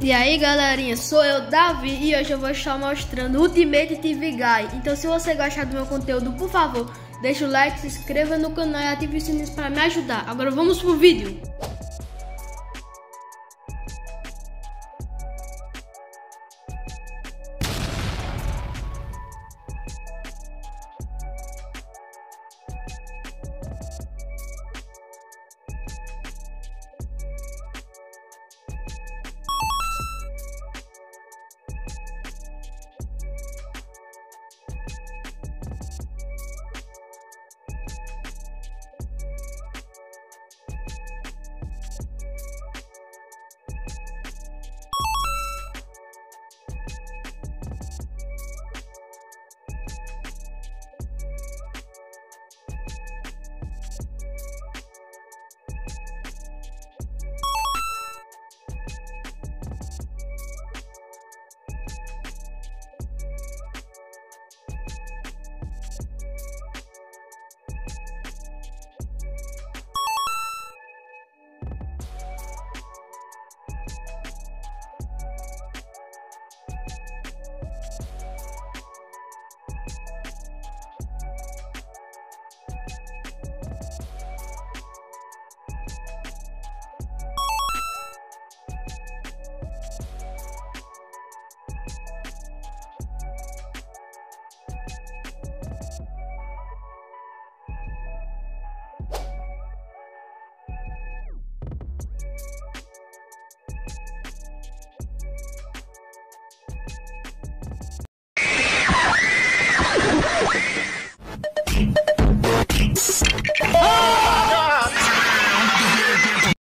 E aí galerinha, sou eu Davi e hoje eu vou estar mostrando Ultimate TV Guy. Então se você gostar do meu conteúdo, por favor, deixa o like, se inscreva no canal e ative o sininho para me ajudar. Agora vamos pro vídeo.